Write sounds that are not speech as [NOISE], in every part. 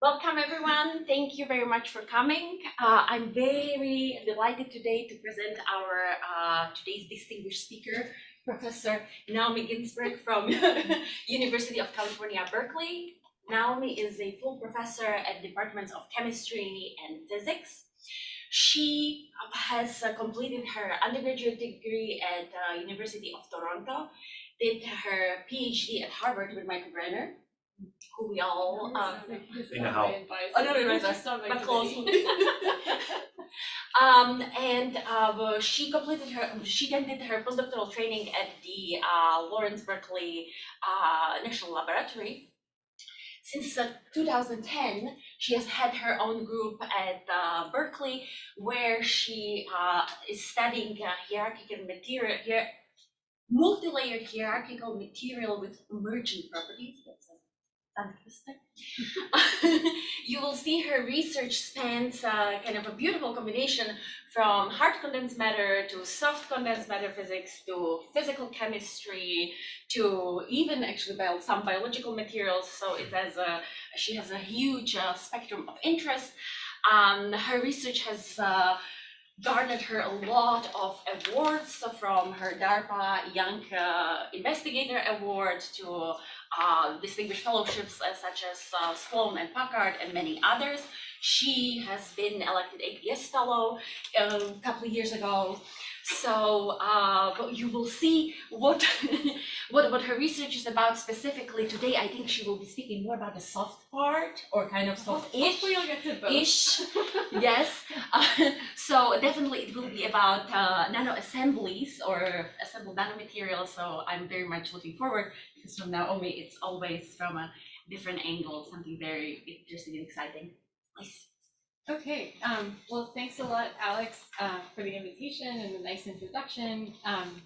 Welcome, everyone. Thank you very much for coming. Uh, I'm very delighted today to present our uh, today's distinguished speaker, Professor Naomi Ginsberg from [LAUGHS] University of California, Berkeley. Naomi is a full professor at departments of chemistry and physics. She has uh, completed her undergraduate degree at uh, University of Toronto, did her PhD at Harvard with Michael Brenner, who we all uh, In the house. Oh, no, no, no, sorry. but close. um, and uh, she completed her, she then did her postdoctoral training at the uh, Lawrence Berkeley uh, National Laboratory. Since uh, 2010, she has had her own group at uh, Berkeley, where she uh, is studying uh, hierarchical material, hier- multi-layered hierarchical material with emergent properties. That's a tongue twister. [LAUGHS] you will see her research spans uh, kind of a beautiful combination from hard condensed matter to soft condensed matter physics to physical chemistry to even actually bio- some biological materials. So it has a she has a huge uh, spectrum of interest. Um, her research has uh, garnered her a lot of awards from her DARPA Young uh, Investigator Award to uh, distinguished fellowships uh, such as uh, Sloan and Packard and many others. She has been elected APS Fellow a couple of years ago. So uh, you will see what, [LAUGHS] what what her research is about specifically today. I think she will be speaking more about the soft part or kind of soft-ish Hopefully you'll get to both. ish. [LAUGHS] yes. Uh, [LAUGHS] so definitely it will be about uh, nano assemblies or assembled nanomaterials. So I'm very much looking forward because from Naomi it's always from a different angle, something very interesting and exciting. Okay, um, well, thanks a lot, Alex, uh, for the invitation and the nice introduction. Um,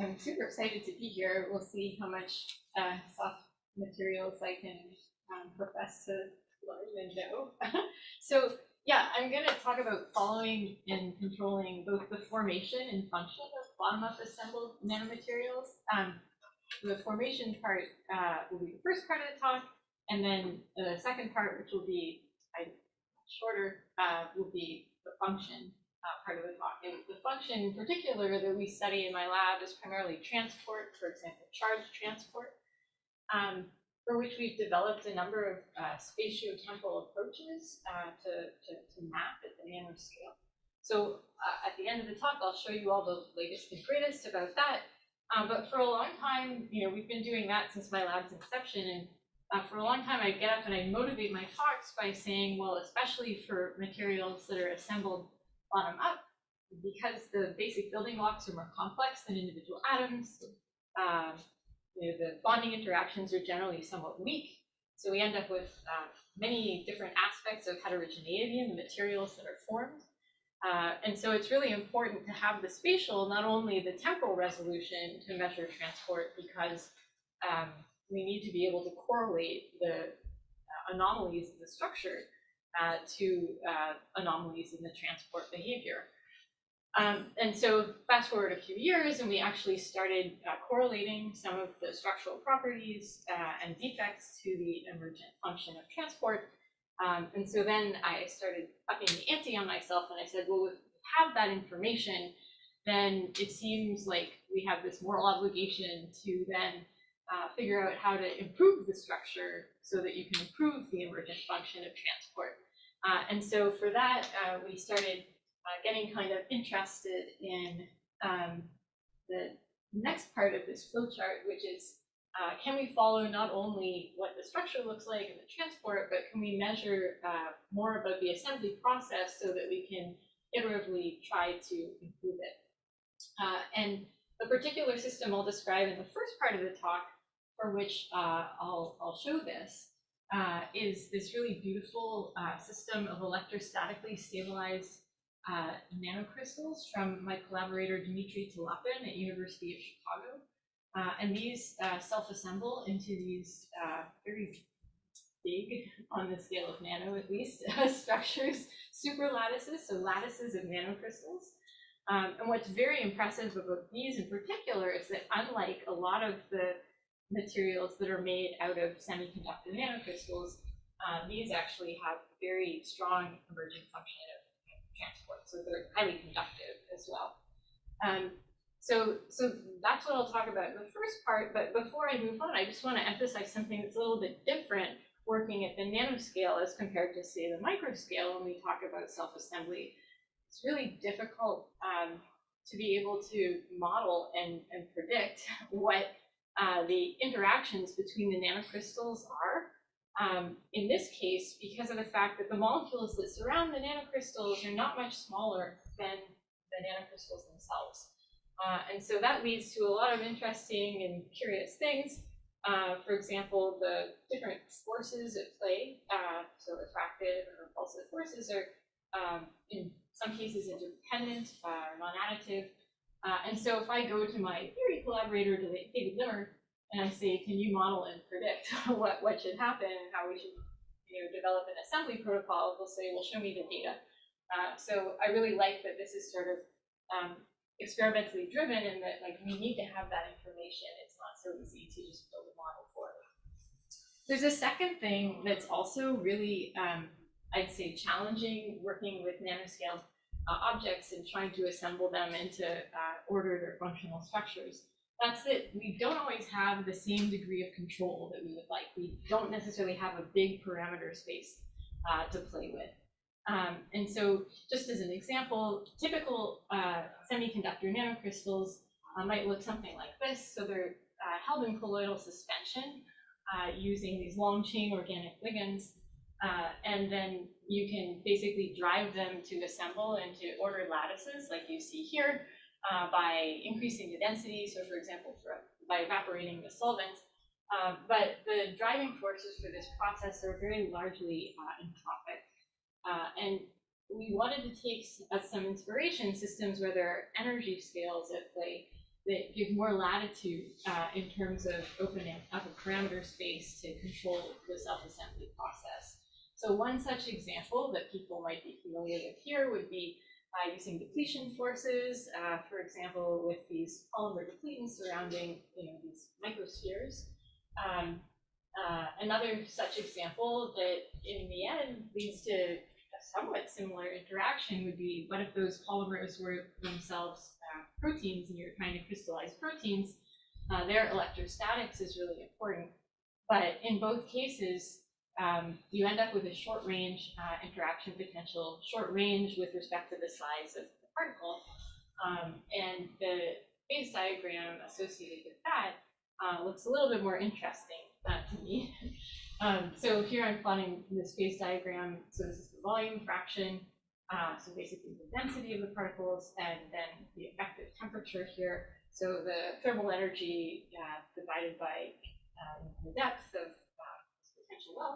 I'm super excited to be here. We'll see how much, uh, soft materials I can, um, profess to learn and know. [LAUGHS] So, yeah, I'm gonna talk about following and controlling both the formation and function of bottom-up assembled nanomaterials. Um, the formation part, uh, will be the first part of the talk, and then the second part, which will be, I shorter uh, will be the function uh, part of the talk. And the function in particular that we study in my lab is primarily transport, for example, charge transport, um, for which we've developed a number of uh, spatiotemporal approaches uh, to, to, to map at the nanoscale. So uh, at the end of the talk, I'll show you all the latest and greatest about that. Um, but for a long time, you know, we've been doing that since my lab's inception, and uh, for a long time, I get up and I motivate my talks by saying, well, especially for materials that are assembled bottom up, because the basic building blocks are more complex than individual atoms, um, you know, the bonding interactions are generally somewhat weak. So we end up with uh, many different aspects of heterogeneity in the materials that are formed. Uh, and so it's really important to have the spatial, not only the temporal resolution to measure transport, because um, we need to be able to correlate the uh, anomalies in the structure uh, to uh, anomalies in the transport behavior. Um, and so fast forward a few years and we actually started uh, correlating some of the structural properties uh, and defects to the emergent function of transport. Um, and so then I started upping the ante on myself and I said, well, if we have that information, then it seems like we have this moral obligation to then uh, figure out how to improve the structure so that you can improve the emergent function of transport. Uh, and so for that, uh, we started uh, getting kind of interested in um, the next part of this flowchart, which is uh, can we follow not only what the structure looks like in the transport, but can we measure more about the assembly process so that we can iteratively try to improve it. And the particular system I'll describe in the first part of the talk, for which uh, I'll, I'll show this, uh, is this really beautiful uh, system of electrostatically stabilized uh, nanocrystals from my collaborator Dmitry Talapin at University of Chicago. Uh, and these uh, self-assemble into these very big, on the scale of nano at least, [LAUGHS] structures, super lattices, so lattices of nanocrystals. Um, and what's very impressive about these in particular is that unlike a lot of the materials that are made out of semiconductor nanocrystals, uh, these actually have very strong emerging function of transport, so they're highly conductive as well. Um, so, so that's what I'll talk about in the first part, but before I move on, I just want to emphasize something that's a little bit different working at the nanoscale as compared to, say, the microscale when we talk about self-assembly. It's really difficult um, to be able to model and, and predict [LAUGHS] what uh, the interactions between the nanocrystals are. Um, in this case, because of the fact that the molecules that surround the nanocrystals are not much smaller than the nanocrystals themselves. Uh, and so that leads to a lot of interesting and curious things. Uh, for example, the different forces at play, uh, so attractive or repulsive forces are um, in some cases interdependent uh, or non-additive. Uh, and so if I go to my theory collaborator, David Limmer, and I say, can you model and predict [LAUGHS] what, what should happen and how we should you know, develop an assembly protocol, they'll say, well, show me the data. Uh, so I really like that this is sort of um, experimentally driven and that like we need to have that information. It's not so easy to just build a model for it. There's a second thing that's also really, um, I'd say, challenging working with nanoscale uh, objects and trying to assemble them into uh, ordered or functional structures. That's that we don't always have the same degree of control that we would like. We don't necessarily have a big parameter space uh, to play with. Um, and so just as an example, typical uh, semiconductor nanocrystals uh, might look something like this. So they're uh, held in colloidal suspension using these long chain organic ligands. Uh, and then you can basically drive them to assemble and to order lattices like you see here uh, by increasing the density. So for example, for, by evaporating the solvent. but the driving forces for this process are very largely entropic. Uh, and we wanted to take uh, some inspiration systems where there are energy scales at play that give more latitude uh, in terms of opening up a parameter space to control the self-assembly process. So one such example that people might be familiar with here would be uh, using depletion forces, uh, for example, with these polymer depletants surrounding you know, these microspheres. Um, uh, another such example that in the end leads to a somewhat similar interaction would be what if those polymers were themselves uh, proteins and you're trying to crystallize proteins, uh, their electrostatics is really important. But in both cases, um, you end up with a short range uh, interaction potential, short range with respect to the size of the particle. Um, and the phase diagram associated with that uh, looks a little bit more interesting uh, to me. [LAUGHS] Um, so here I'm plotting this phase diagram. So this is the volume fraction. Uh, so basically the density of the particles and then the effective temperature here. So the thermal energy uh, divided by um, the depth of uh, well.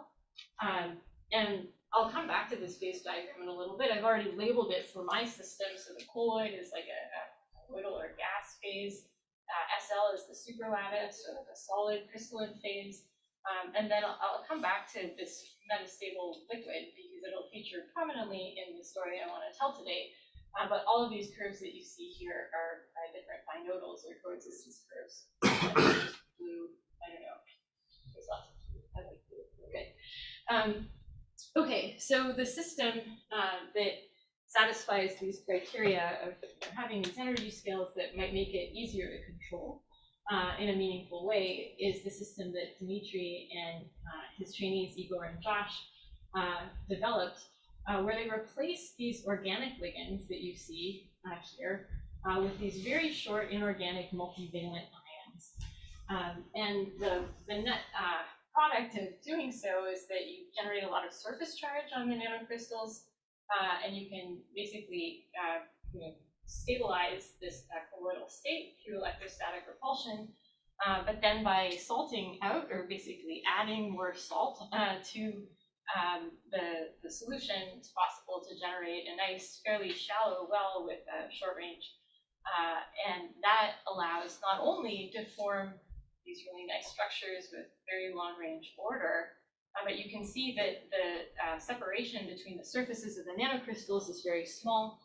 Um, and I'll come back to this phase diagram in a little bit. I've already labeled it for my system. So the colloid is like a, a colloidal or gas phase. Uh, SL is the superlattice or the solid crystalline phase. Um, and then I'll, I'll, come back to this metastable liquid because it'll feature prominently in the story I want to tell today. Uh, but all of these curves that you see here are, are different binodals or coexistence curves. [COUGHS] blue, I don't know. There's lots of blue. I like blue. Okay. Um, okay, so the system uh, that satisfies these criteria of having these energy scales that might make it easier to control uh, in a meaningful way is the system that Dmitry and uh, his trainees, Igor and Josh, uh, developed, uh, where they replaced these organic ligands that you see uh, here uh, with these very short inorganic multivalent ions. Um, and the, the net product of doing so is that you generate a lot of surface charge on the nanocrystals, and you can basically you know, stabilize this uh, colloidal state through electrostatic repulsion. Uh, but then by salting out, or basically adding more salt uh, to um, the, the solution, it's possible to generate a nice, fairly shallow well with a short range. Uh, and that allows not only to form these really nice structures with very long range order, uh, but you can see that the uh, separation between the surfaces of the nanocrystals is very small.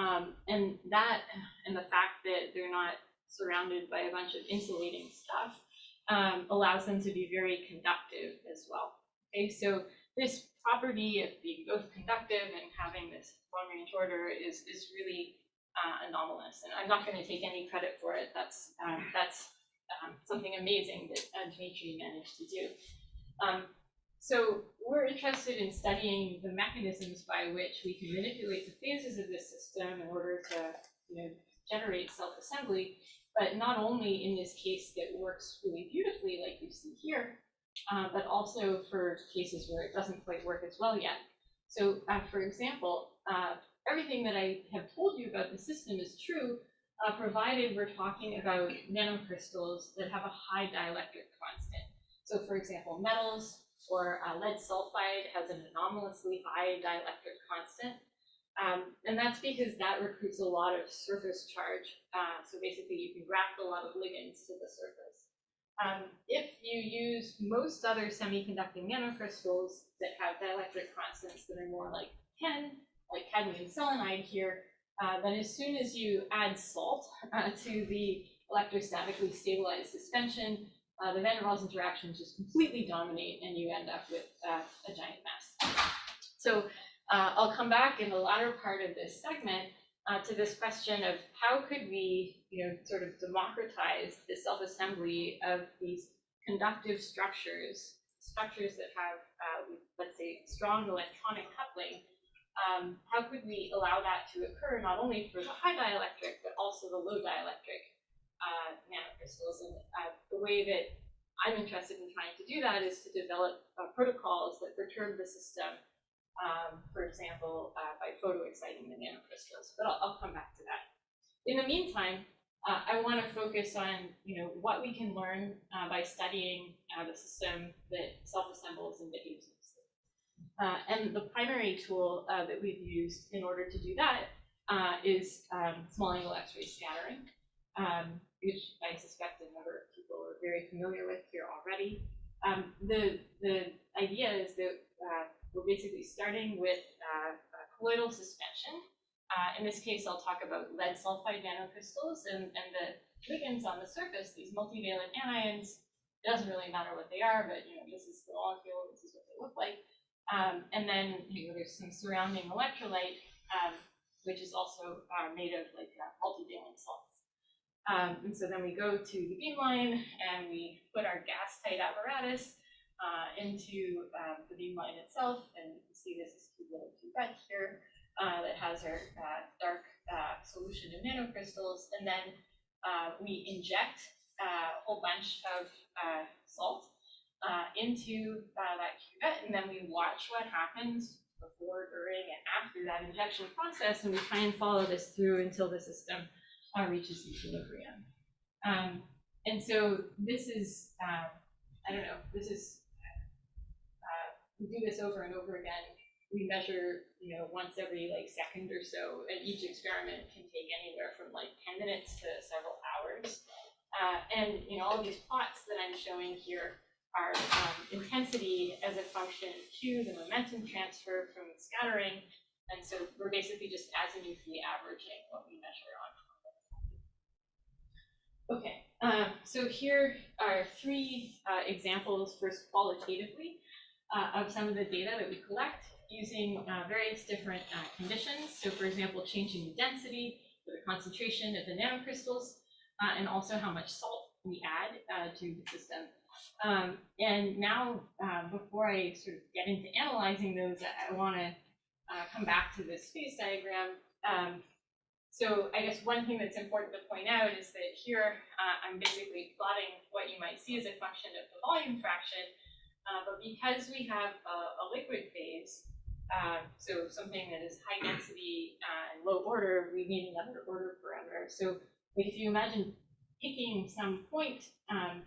Um, and that, and the fact that they're not surrounded by a bunch of insulating stuff, um, allows them to be very conductive as well. Okay, so this property of being both conductive and having this long range order is, is really uh, anomalous. And I'm not going to take any credit for it. That's, um, that's um, something amazing that uh, managed to do. Um, so we're interested in studying the mechanisms by which we can manipulate the phases of this system in order to you know, generate self-assembly, but not only in this case that works really beautifully like you see here, uh, but also for cases where it doesn't quite work as well yet. So uh, for example, uh, everything that I have told you about the system is true, uh, provided we're talking about nanocrystals that have a high dielectric constant. So for example, metals or uh, lead sulfide has an anomalously high dielectric constant. Um, and that's because that recruits a lot of surface charge. Uh, so basically you can graft a lot of ligands to the surface. Um, if you use most other semiconducting nanocrystals that have dielectric constants that are more like 10, like cadmium selenide here, uh, then as soon as you add salt uh, to the electrostatically stabilized suspension, uh, the van der Waals interactions just completely dominate and you end up with uh, a giant mess. So uh, I'll come back in the latter part of this segment to this question of how could we, you know, sort of democratize the self-assembly of these conductive structures, structures that have, let's say, strong electronic coupling. Um, how could we allow that to occur not only for the high dielectric, but also the low dielectric uh, nanocrystals? And uh, the way that I'm interested in trying to do that is to develop uh, protocols that perturb the system um, for example, uh, by photoexciting the nanocrystals, but I'll, I'll, come back to that. In the meantime, uh, I want to focus on, you know, what we can learn uh, by studying the system that self-assembles and behaves uh, and the primary tool uh, that we've used in order to do that is um, small angle X-ray scattering, um, which I suspect a number of people are very familiar with here already. Um, the, the idea is that we're basically starting with uh, colloidal suspension. Uh, in this case, I'll talk about lead sulfide nanocrystals and, and the ligands on the surface, these multivalent anions. It doesn't really matter what they are, but you know, this is the molecule, this is what they look like. Um, and then you know, there's some surrounding electrolyte, um, which is also uh, made of like uh, multivalent salts. Um, and so then we go to the beamline and we put our gas tight apparatus uh, into um, the beamline itself, and you can see this is tube little red here uh, that has our uh, dark uh, solution of nanocrystals, and then we inject a whole bunch of salt into that cuvette, and then we watch what happens before, during, and after that injection process, and we try and follow this through until the system reaches equilibrium. Um, and so this is, I don't know, this is we do this over and over again. We measure, you know, once every like second or so, and each experiment can take anywhere from like 10 minutes to several hours. Uh, and you know, all these plots that I'm showing here um, intensity as a function to the momentum transfer from the scattering. And so we're basically just as azimuthally averaging what we measure on. Okay, um, so here are three uh, examples, first qualitatively uh, of some of the data that we collect using uh, various different uh, conditions. So for example, changing the density, the concentration of the nanocrystals, uh, and also how much salt we add uh, to the system. Um, and now, uh, before I sort of get into analyzing those, I, I want to come back to this phase diagram. Um, so I guess one thing that's important to point out is that here I'm basically plotting what you might see as a function of the volume fraction uh, but because we have a, a liquid phase, uh, so something that is high density uh, and low order, we need another order parameter. So if you imagine picking some point, um,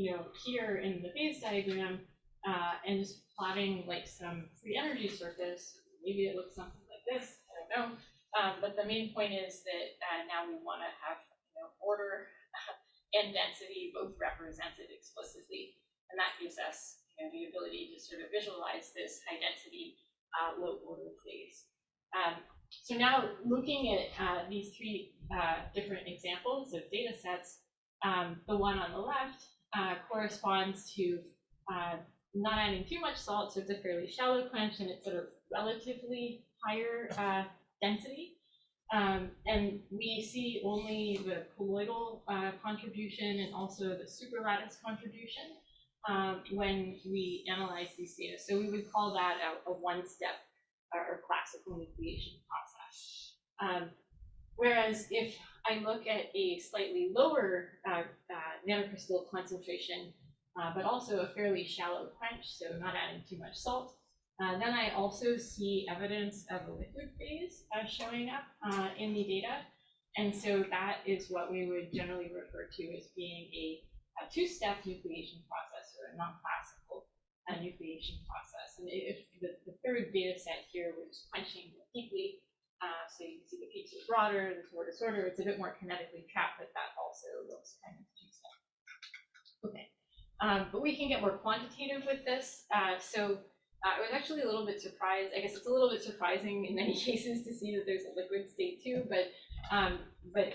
you know, here in the phase diagram, uh, and just plotting like some free energy surface, maybe it looks something like this, I don't know. Um, but the main point is that uh, now we want to have you know, order [LAUGHS] and density both represented explicitly, and that gives us and the ability to sort of visualize this high density uh, low order phase. Um, so now looking at uh, these three uh, different examples of data sets, um, the one on the left uh, corresponds to uh, not adding too much salt, so it's a fairly shallow quench and it's sort of relatively higher uh, density. Um, and we see only the colloidal uh, contribution and also the superlattice contribution um, when we analyze these data. So we would call that a, a one-step or, or classical nucleation process. Um, whereas if I look at a slightly lower uh, uh, nanocrystal concentration, uh, but also a fairly shallow quench, so not adding too much salt, uh, then I also see evidence of a liquid phase uh, showing up uh, in the data. And so that is what we would generally refer to as being a, a two-step nucleation process or a non-classical nucleation process. And if the, the third data set here was quenching deeply, uh, so you can see the peaks are broader, there's more disorder, it's a bit more kinetically trapped, but that also looks kind of two-step. Okay, um, but we can get more quantitative with this. Uh, so uh, I was actually a little bit surprised. I guess it's a little bit surprising in many [LAUGHS] cases to see that there's a liquid state too, but um, but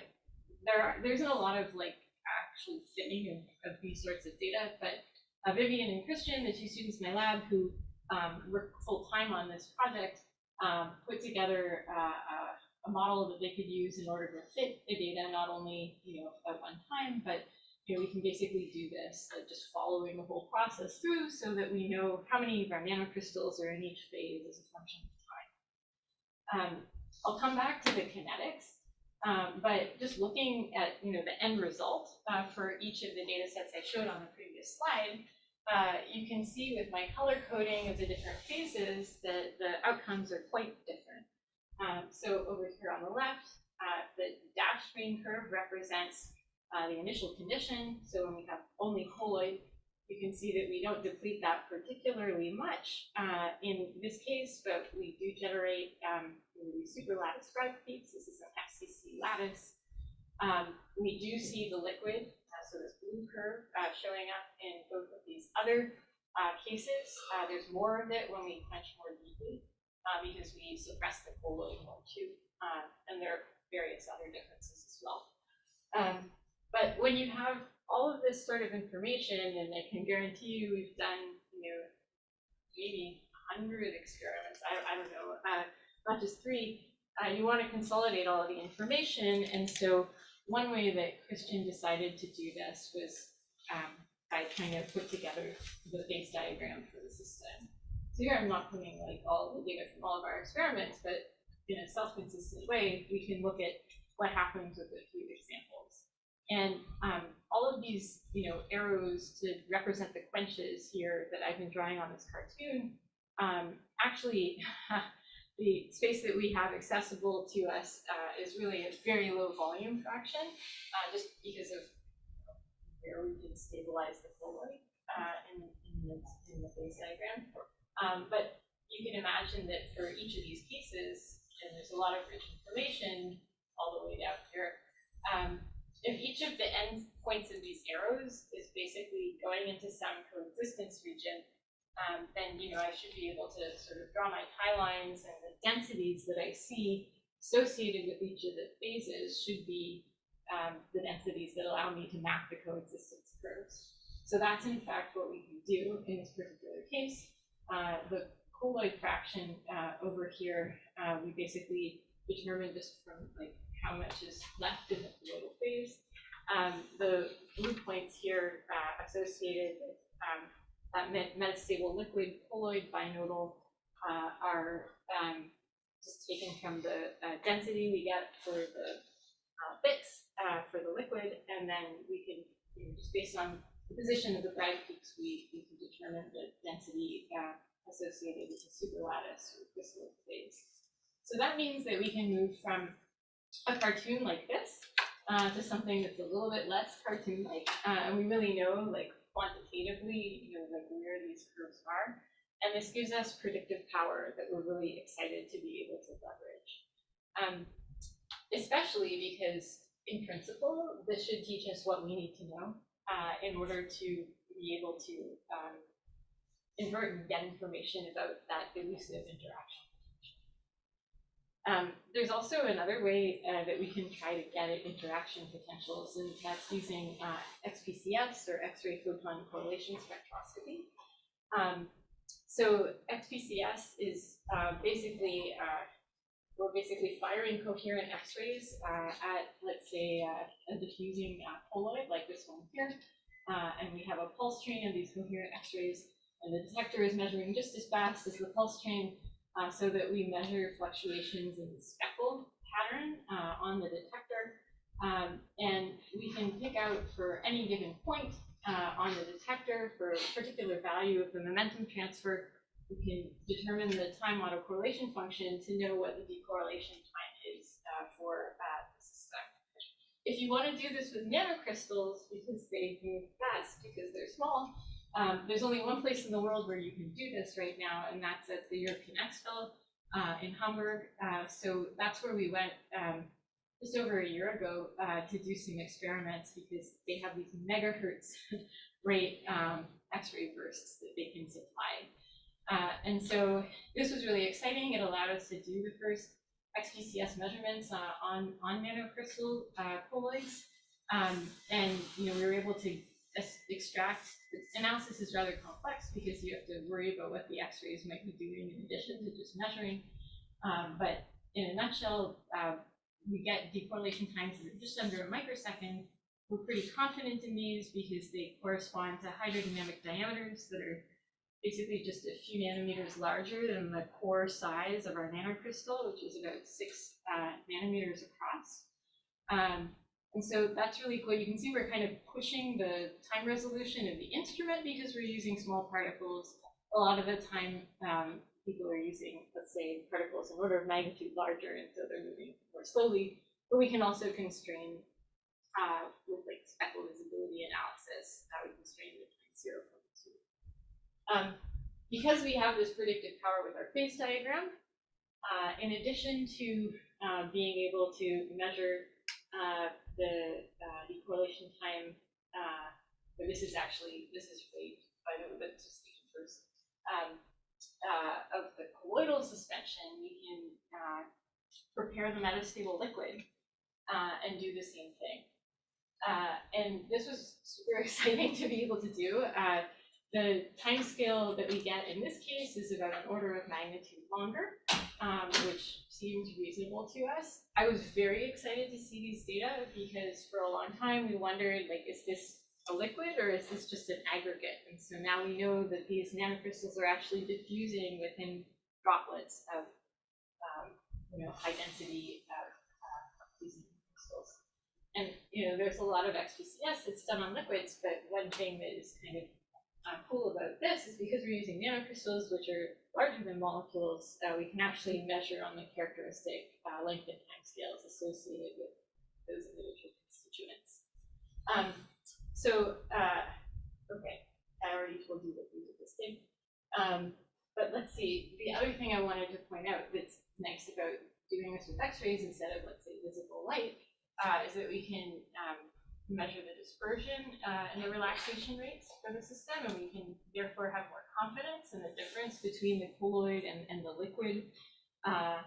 there are, there isn't a lot of like actual fitting of, of these sorts of data. But uh, Vivian and Christian, the two students in my lab who um, work full time on this project, um, put together uh, a, model that they could use in order to fit the data not only you know at one time, but you know, we can basically do this, like just following the whole process through so that we know how many of our nanocrystals are in each phase as a function of time. Um, I'll come back to the kinetics, um, but just looking at, you know, the end result uh, for each of the data sets I showed on the previous slide, uh, you can see with my color coding of the different phases that the outcomes are quite different. Um, so over here on the left, uh, the dashed green curve represents uh, the initial condition. So when we have only colloid, you can see that we don't deplete that particularly much uh, in this case, but we do generate um, the superlattice spread peaks. This is an FCC lattice. Um, we do see the liquid, so this blue curve uh, showing up in both of these other uh, cases. Uh, there's more of it when we quench more deeply because we suppress the colloid more too. and there are various other differences as well. Um, but when you have all of this sort of information, and I can guarantee you we've done, you know, maybe a hundred experiments, I, I don't know, uh, not just three, uh, you want to consolidate all of the information. And so one way that Christian decided to do this was um, by trying to put together the phase diagram for the system. So here I'm not putting like all the data from all of our experiments, but in a self-consistent way, we can look at what happens with a few examples. And um, all of these, you know, arrows to represent the quenches here that I've been drawing on this cartoon, um, actually, [LAUGHS] the space that we have accessible to us uh, is really a very low volume fraction, uh, just because of where we can stabilize the colloid uh, in, in, the, in the phase diagram. Um, but you can imagine that for each of these cases, and there's a lot of rich information all the way down here, um, if each of the end points of these arrows is basically going into some coexistence region, um, then you know I should be able to sort of draw my tie lines and the densities that I see associated with each of the phases should be um, the densities that allow me to map the coexistence curves. So that's in fact what we can do in this particular case. Uh, the colloid fraction uh, over here, uh, we basically determined just from like how much is left in the colloidal phase. Um, the blue points here uh, associated with um, that met metastable liquid colloid binodal uh, are um, just taken from the uh, density we get for the uh, bits uh, for the liquid, and then we can, you know, just based on the position of the Bragg peaks, we, we can determine the density uh, associated with the superlattice or crystal phase. So that means that we can move from a cartoon like this uh, to something that's a little bit less cartoon-like, uh, and we really know, like quantitatively, you know, like where these curves are, and this gives us predictive power that we're really excited to be able to leverage. Um, especially because, in principle, this should teach us what we need to know uh, in order to be able to um, invert and get information about that elusive interaction. Um, there's also another way uh, that we can try to get at interaction potentials, and that's using uh, XPCS or X-ray photon correlation spectroscopy. Um, so XPCS is uh, basically uh, we're basically firing coherent X-rays uh, at, let's say, uh, a diffusing colloid like this one here, and we have a pulse train of these coherent X-rays, and the detector is measuring just as fast as the pulse train, uh, so that we measure fluctuations in speckle pattern uh, on the detector, um, and we can pick out for any given point uh, on the detector for a particular value of the momentum transfer we can determine the time autocorrelation function to know what the decorrelation time is uh, for uh, the system. If you want to do this with nanocrystals, because they move fast, because they're small, um, there's only one place in the world where you can do this right now, and that's at the European XFEL uh, in Hamburg. Uh, so that's where we went um, just over a year ago uh, to do some experiments because they have these megahertz [LAUGHS] rate um, X-ray bursts that they can supply. Uh, and so this was really exciting. It allowed us to do the first XPCS measurements uh, on, on nanocrystal uh, colloids. Um, and you know, we were able to extract, analysis is rather complex because you have to worry about what the x-rays might be doing in addition to just measuring. Um, but in a nutshell, uh, we get decorrelation times that are just under a microsecond. We're pretty confident in these because they correspond to hydrodynamic diameters that are basically just a few nanometers larger than the core size of our nanocrystal, which is about six uh, nanometers across. Um, and so that's really cool. You can see we're kind of pushing the time resolution of the instrument because we're using small particles. A lot of the time, um, people are using, let's say, particles an order of magnitude larger, and so they're moving more slowly. But we can also constrain uh, with like speckle visibility analysis. That would constrain the time zero um, because we have this predictive power with our phase diagram, uh, in addition to uh, being able to measure uh, the uh, decorrelation time, uh, but this is actually, this is really, by the but just first, um, uh, of the colloidal suspension, you can prepare the metastable liquid and do the same thing. and this was super [LAUGHS] exciting to be able to do. The time scale that we get in this case is about an order of magnitude longer, um, which seems reasonable to us. I was very excited to see these data because for a long time we wondered, like, is this a liquid or is this just an aggregate? And so now we know that these nanocrystals are actually diffusing within droplets of, um, you know, high density of uh, these crystals. And, you know, there's a lot of XPCS that's done on liquids, but one thing that is kind of cool about this is because we're using nanocrystals, which are larger than molecules, uh, we can actually measure on the characteristic uh, length and time scales associated with those individual constituents. Um, so, uh, okay, I already told you that these are distinct. Um, but let's see, the other thing I wanted to point out that's nice about doing this with x-rays instead of, let's say, visible light, uh, is that we can um, measure the dispersion uh, and the relaxation rates for the system, and we can therefore have more confidence in the difference between the colloid and, and the liquid uh,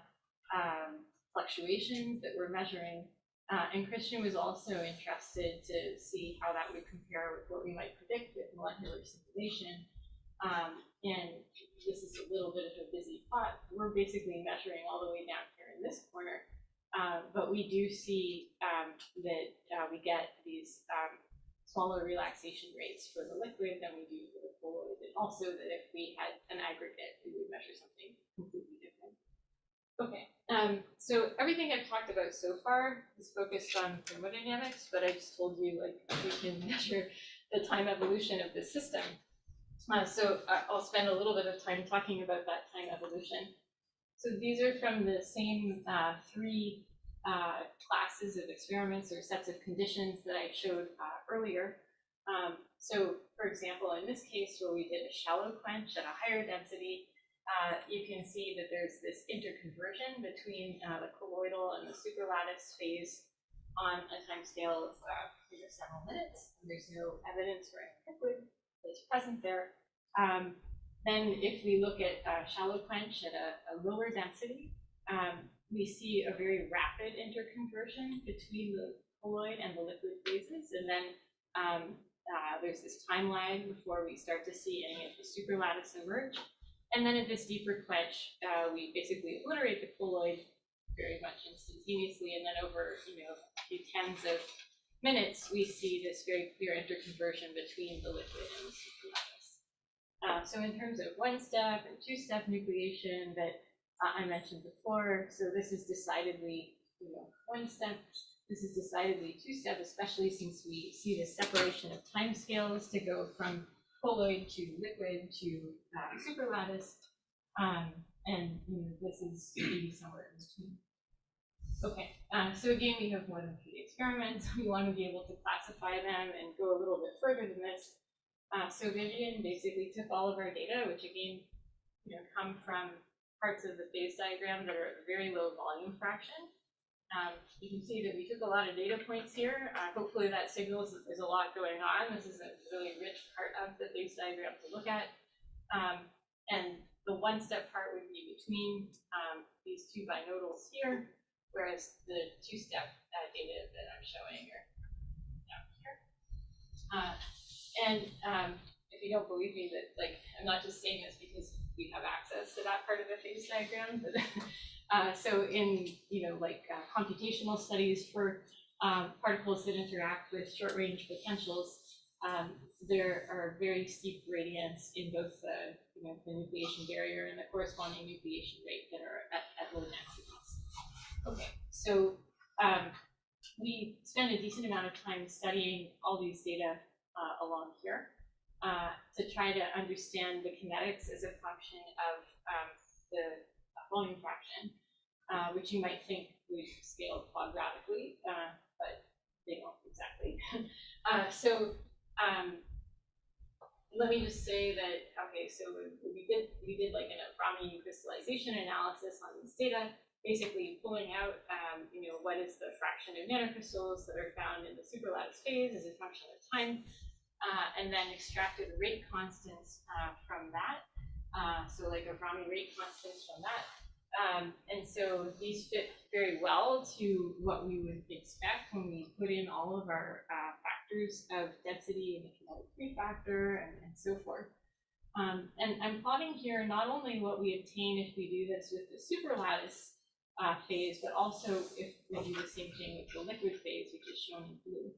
um, fluctuations that we're measuring. Uh, and Christian was also interested to see how that would compare with what we might predict with molecular simulation. Um, and this is a little bit of a busy plot. We're basically measuring all the way down here in this corner uh, but we do see um, that uh, we get these um, smaller relaxation rates for the liquid than we do for the colloid, and also that if we had an aggregate, we would measure something completely different. Okay, um, so everything I've talked about so far is focused on thermodynamics, but I just told you like [LAUGHS] we can measure the time evolution of the system. Uh, so uh, I'll spend a little bit of time talking about that time evolution. So these are from the same uh, three uh, classes of experiments or sets of conditions that I showed uh, earlier. Um, so for example, in this case where we did a shallow quench at a higher density, uh, you can see that there's this interconversion between uh, the colloidal and the superlattice phase on a time scale of uh, several minutes. There's no evidence for any liquid that's present there. Um, then if we look at uh, shallow quench at a, a lower density, um, we see a very rapid interconversion between the colloid and the liquid phases. And then um, uh, there's this time lag before we start to see any of the superlattice emerge. And then at this deeper quench, uh, we basically obliterate the colloid very much instantaneously, and then over you know a few tens of minutes, we see this very clear interconversion between the liquid and the. Uh, so in terms of one-step and two-step nucleation that uh, I mentioned before, so this is decidedly you know one step. This is decidedly two-step, especially since we see the separation of timescales to go from colloid to liquid to uh, superlattice. Um, and you know, this is maybe somewhere in between. Okay, uh, so again, we have more than three experiments. [LAUGHS] We want to be able to classify them and go a little bit further than this. Uh, so Vivian basically took all of our data, which again, you know, come from parts of the phase diagram that are at very low volume fraction. Um, you can see that we took a lot of data points here. Uh, hopefully that signals that there's a lot going on. This is a really rich part of the phase diagram to look at. Um, and the one-step part would be between um, these two binodals here, whereas the two-step uh, data that I'm showing are down here. And um, if you don't believe me that, like, I'm not just saying this because we have access to that part of the phase diagram, but [LAUGHS] Uh, so in, you know, like uh, computational studies for um, particles that interact with short range potentials, um, there are very steep gradients in both the, you know, the nucleation barrier and the corresponding nucleation rate that are at, at low densities. Okay, so um, we spend a decent amount of time studying all these data uh, along here uh, to try to understand the kinetics as a function of um, the volume fraction, uh, which you might think would scale quadratically, uh, but they don't exactly. [LAUGHS] uh, so um, let me just say that, okay, so we did, we did like an Avrami crystallization analysis on this data, basically pulling out, um, you know, what is the fraction of nanocrystals that are found in the superlattice phase as a function of time, uh, and then extracted rate constants uh, from that. Uh, so like Avrami rate constants from that, um, and so these fit very well to what we would expect when we put in all of our uh, factors of density and the kinetic prefactor and, and so forth. Um, and I'm plotting here not only what we obtain if we do this with the superlattice uh, phase, but also if we do the same thing with the liquid phase, which is shown in blue.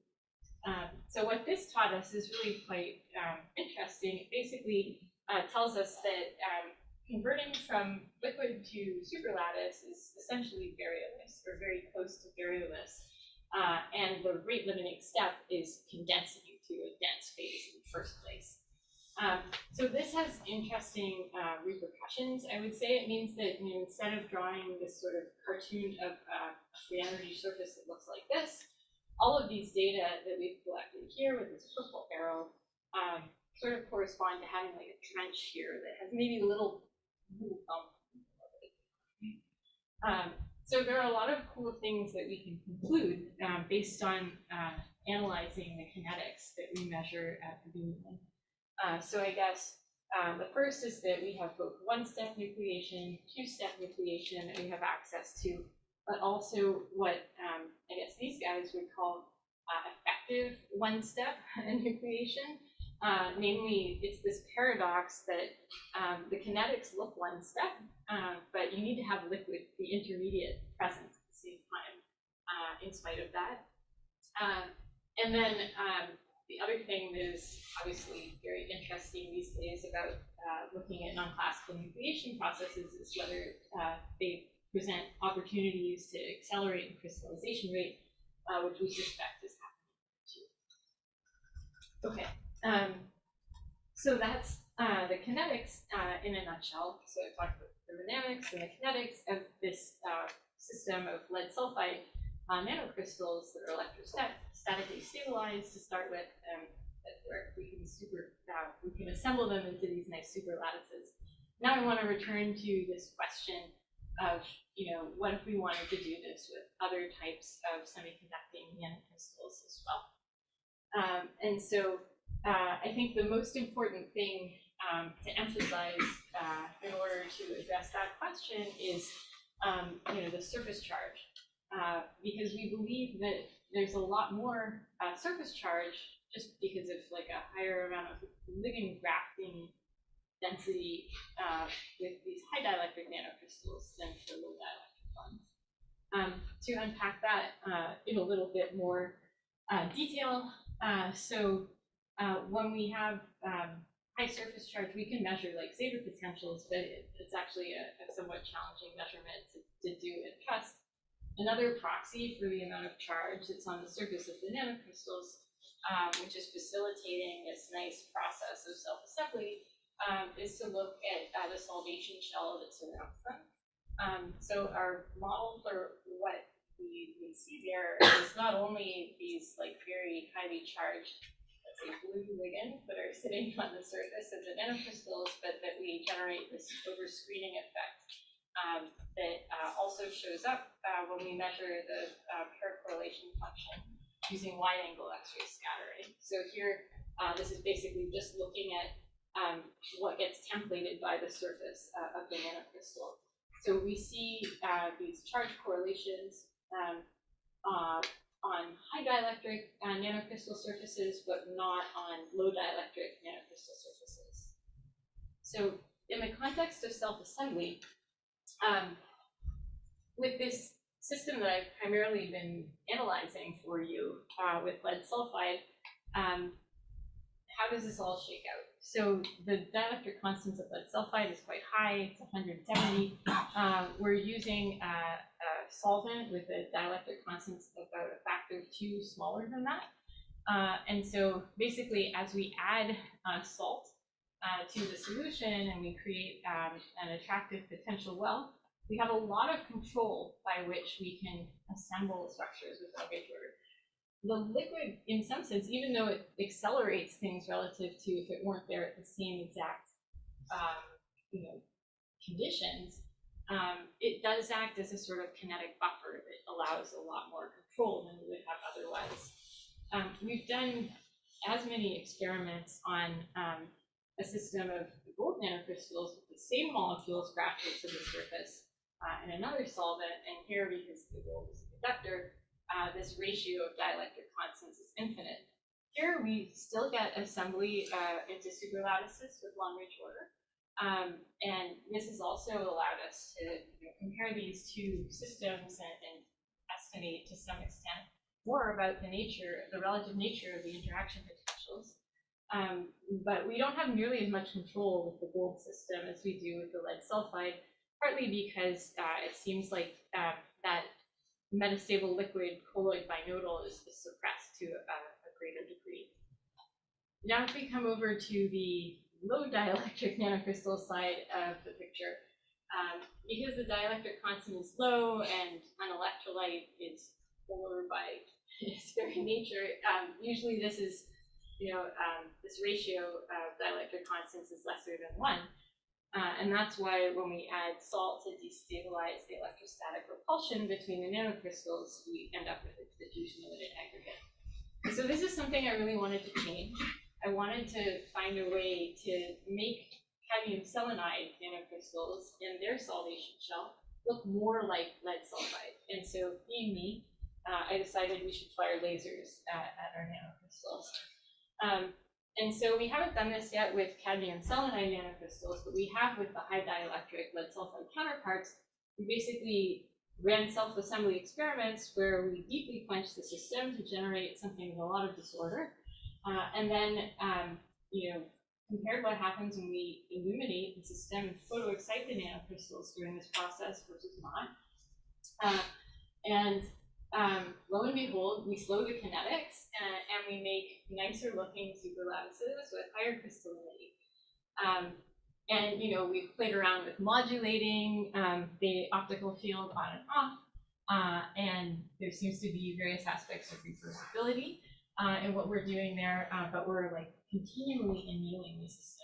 Um, so what this taught us is really quite um, interesting. It basically uh, tells us that um, converting from liquid to superlattice is essentially barrierless or very close to barrierless. Uh, and the rate limiting step is condensing to a dense phase in the first place. Um, so this has interesting uh, repercussions. I would say it means that you know, instead of drawing this sort of cartoon of uh, free energy surface that looks like this, all of these data that we've collected here with this purple arrow um, sort of correspond to having like a trench here that has maybe little um, so there are a lot of cool things that we can conclude um, based on uh, analyzing the kinetics that we measure at the beginning. Uh, so I guess uh, the first is that we have both one-step nucleation, two-step nucleation that we have access to, but also what um, I guess these guys would call uh, effective one-step [LAUGHS] in nucleation. Uh, namely, it's this paradox that um, the kinetics look one step, uh, but you need to have liquid, the intermediate, present at the same time, uh, in spite of that. Um, and then um, the other thing that is obviously very interesting these days about uh, looking at non-classical nucleation processes is whether uh, they present opportunities to accelerate the crystallization rate, uh, which we suspect is happening too. Okay. Um, so that's uh, the kinetics uh, in a nutshell. So I talked about the thermodynamics and the kinetics of this uh, system of lead sulfide uh, nanocrystals that are electrostatically stabilized to start with, um, where we can super uh, we can assemble them into these nice super lattices. Now I want to return to this question of you know what if we wanted to do this with other types of semiconducting nanocrystals as well. Um, and so uh, I think the most important thing um, to emphasize uh, in order to address that question is, um, you know, the surface charge, uh, because we believe that there's a lot more uh, surface charge just because of like a higher amount of ligand grafting density uh, with these high dielectric nanocrystals than for low dielectric ones. Um, to unpack that uh, in a little bit more uh, detail, uh, so uh, when we have um, high surface charge, we can measure like zeta potentials, but it, it's actually a, a somewhat challenging measurement to, to do and trust. Another proxy for the amount of charge that's on the surface of the nanocrystals, um, which is facilitating this nice process of self-assembly, um, is to look at the solvation shell that surrounds them. Um, so our model for what we, we see there is not only these like very highly charged let's say blue ligands that are sitting on the surface of the nanocrystals, but that we generate this over-screening effect um, that uh, also shows up uh, when we measure the uh, pair correlation function using wide-angle X-ray scattering. So here, uh, this is basically just looking at um, what gets templated by the surface uh, of the nanocrystal. So we see uh, these charge correlations um, on high dielectric uh, nanocrystal surfaces, but not on low dielectric nanocrystal surfaces. So in the context of self-assembly, um, with this system that I've primarily been analyzing for you uh, with lead sulfide, um, how does this all shake out? So the dielectric constants of lead sulfide is quite high, it's 170. Um, we're using uh, a solvent with a dielectric constant about a factor of two smaller than that. Uh, and so basically, as we add uh, salt uh, to the solution and we create um, an attractive potential well, we have a lot of control by which we can assemble structures with gauge order. The liquid, in some sense, even though it accelerates things relative to if it weren't there at the same exact, um, you know, conditions, um, it does act as a sort of kinetic buffer that allows a lot more control than we would have otherwise. Um, we've done as many experiments on um, a system of gold nanocrystals with the same molecules grafted to the surface uh, in another solvent, and here, because the gold is a conductor, uh, this ratio of dielectric constants is infinite. Here, we still get assembly uh, into superlattices with long range order. Um, and this has also allowed us to you know, compare these two systems and, and estimate to some extent more about the nature, the relative nature of the interaction potentials. Um, but we don't have nearly as much control with the gold system as we do with the lead sulfide, partly because uh, it seems like uh, that metastable liquid colloid binodal is, is suppressed to a, a greater degree. Now if we come over to the low dielectric nanocrystal side of the picture, um, because the dielectric constant is low and an electrolyte is polar by [LAUGHS] its very nature, um, usually this is, you know, um, this ratio of dielectric constants is lesser than one. Uh, and that's why when we add salt to destabilize the electrostatic repulsion between the nanocrystals, we end up with a diffusion limited aggregate. So this is something I really wanted to change. I wanted to find a way to make cadmium selenide nanocrystals in their solvation shell look more like lead sulfide. And so being me, uh, I decided we should fire lasers at, at our nanocrystals. Um, and so we haven't done this yet with cadmium selenide nanocrystals, but we have with the high dielectric lead sulfide counterparts. We basically ran self-assembly experiments where we deeply quenched the system to generate something with a lot of disorder. Uh, and then, um, you know, compared what happens when we illuminate the system and photoexcite the nanocrystals during this process versus not. Uh, and um, lo and behold, we slow the kinetics and, and we make nicer looking superlattices with higher crystallinity. Um, and you know, we've played around with modulating um, the optical field on and off, uh, and there seems to be various aspects of reversibility uh, in what we're doing there, uh, but we're like continually annealing these systems.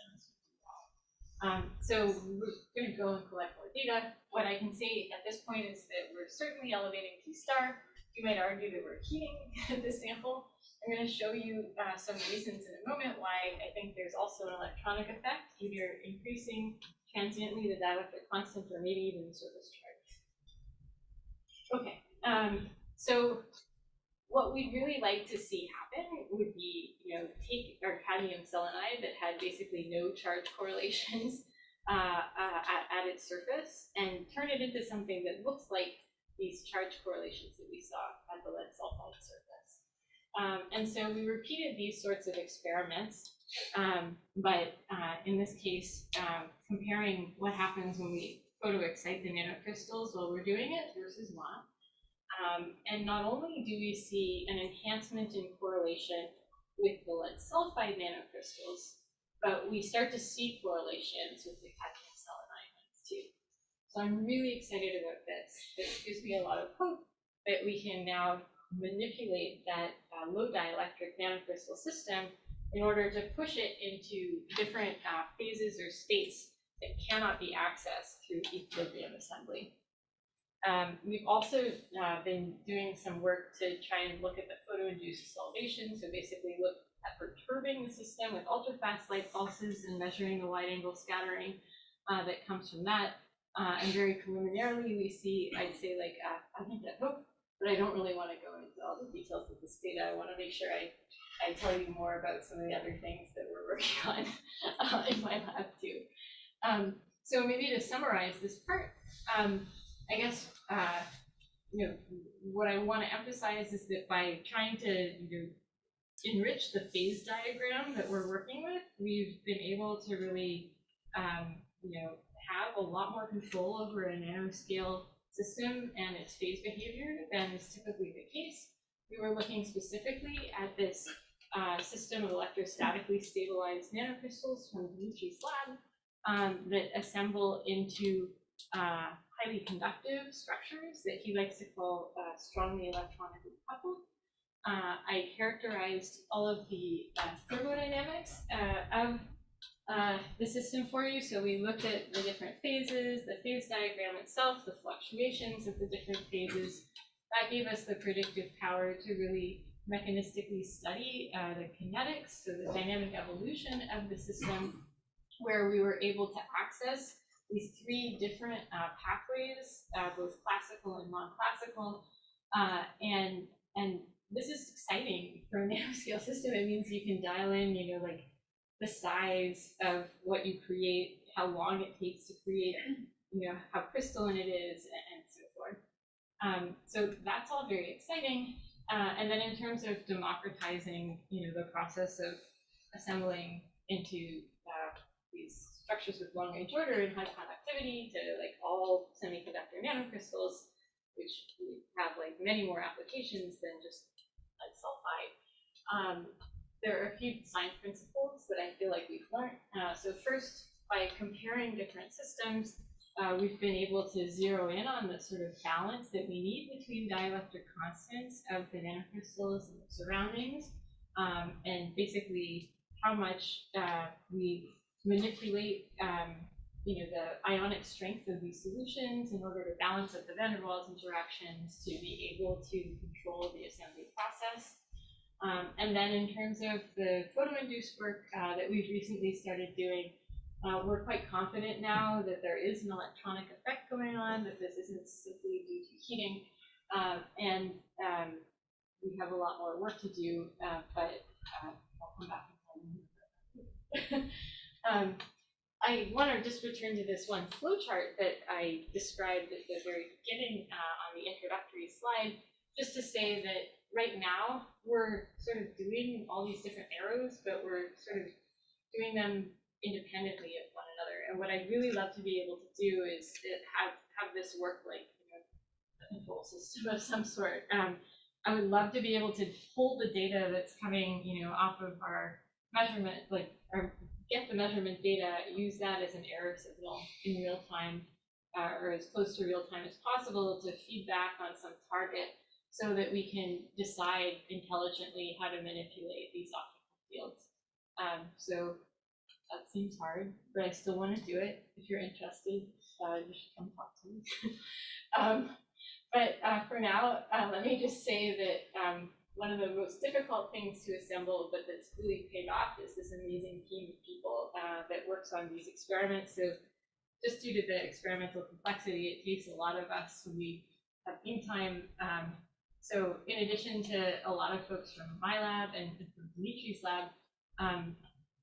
Um, so we're going to go and collect more data. What I can say at this point is that we're certainly elevating T star you might argue that we're heating [LAUGHS] this sample. I'm going to show you uh, some reasons in a moment why I think there's also an electronic effect, either increasing transiently the dielectric constant or maybe even the surface charge. Okay, um, so what we'd really like to see happen would be, you know, take our cadmium selenide that had basically no charge correlations [LAUGHS] uh, uh, at, at its surface and turn it into something that looks like these charge correlations that we saw at the lead sulfide surface. Um, and so we repeated these sorts of experiments, um, but uh, in this case, um, comparing what happens when we photoexcite the nanocrystals while we're doing it versus not. Um, and not only do we see an enhancement in correlation with the lead sulfide nanocrystals, but we start to see correlations with the cadmium selenide ones too. So I'm really excited about this. This gives me a lot of hope that we can now manipulate that uh, low dielectric nanocrystal system in order to push it into different uh, phases or states that cannot be accessed through equilibrium assembly. Um, we've also uh, been doing some work to try and look at the photoinduced solvation, so basically look at perturbing the system with ultrafast light pulses and measuring the wide angle scattering uh, that comes from that. Uh, and very preliminarily, we see, I'd say like, uh, I think that hope, but I don't really want to go into all the details of this data. I want to make sure I, I tell you more about some of the other things that we're [LAUGHS] working on uh, in my lab too. Um, so maybe to summarize this part, um, I guess, uh, you know, what I want to emphasize is that by trying to you know, enrich the phase diagram that we're working with, we've been able to really, um, you know, have a lot more control over a nanoscale system and its phase behavior than is typically the case. We were looking specifically at this uh, system of electrostatically stabilized nanocrystals from Dmitry's lab um, that assemble into uh, highly conductive structures that he likes to call uh, strongly electronically coupled. Uh, I characterized all of the uh, thermodynamics uh, of uh, the system for you. So we looked at the different phases, the phase diagram itself, the fluctuations of the different phases. That gave us the predictive power to really mechanistically study uh, the kinetics, so the dynamic evolution of the system, where we were able to access these three different uh, pathways, uh, both classical and non-classical, uh, and and this is exciting for a [LAUGHS] nanoscale system. It means you can dial in, you know, like the size of what you create, how long it takes to create, you know, how crystalline it is, and, so forth. Um, so that's all very exciting. Uh, and then in terms of democratizing, you know, the process of assembling into uh, these structures with long range order and high conductivity to like all semiconductor nanocrystals, which have like many more applications than just lead sulfide. Um, there are a few design principles that I feel like we've learned. Uh, so first, by comparing different systems, uh, we've been able to zero in on the sort of balance that we need between dielectric constants of the nanocrystals and the surroundings, um, and basically how much uh, we manipulate um, you know, the ionic strength of these solutions in order to balance up the van der Waals interactions to be able to control the assembly process. Um, and then in terms of the photoinduced work uh, that we've recently started doing, uh, we're quite confident now that there is an electronic effect going on, that this isn't simply due to heating. Uh, and um, we have a lot more work to do, uh, but uh, I'll come back [LAUGHS] um, I want to just return to this one flowchart that I described at the very beginning uh, on the introductory slide, just to say that right now we're sort of doing all these different arrows, but we're sort of doing them independently of one another. And what I'd really love to be able to do is have have this work like you know, a control system of some sort. Um, I would love to be able to pull the data that's coming, you know, off of our measurement, like our get the measurement data, use that as an error signal in real time, uh, or as close to real time as possible to feed back on some target so that we can decide intelligently how to manipulate these optical fields. Um, so that seems hard, but I still want to do it. If you're interested, uh, you should come talk to me. [LAUGHS] um, but uh, for now, uh, let me just say that um, one of the most difficult things to assemble, but that's really paid off, is this amazing team of people uh, that works on these experiments. So just due to the experimental complexity, it takes a lot of us we have meantime um, so in addition to a lot of folks from my lab and from Dmitry's lab, um,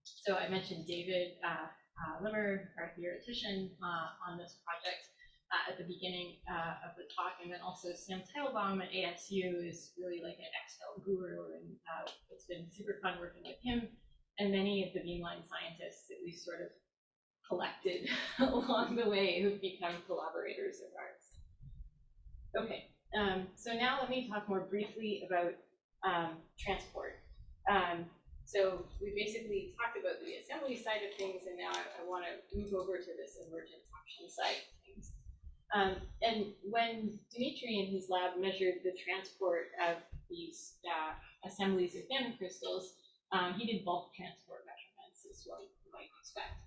so I mentioned David uh, uh, Limmer, our theoretician uh, on this project uh, at the beginning uh, of the talk, and then also Sam Teitelbaum at ASU is really like an XFEL guru, and uh, it's been super fun working with him and many of the Beamline scientists that we sort of collected [LAUGHS] along the way who've become collaborators of ours. Okay, um, so now let me talk more briefly about um, transport. Um, so we basically talked about the assembly side of things, and now I, I want to move over to this emergent option side of things. Um, and when Dmitry in his lab measured the transport of these uh, assemblies of nanocrystals, um, he did bulk transport measurements, is what you might expect.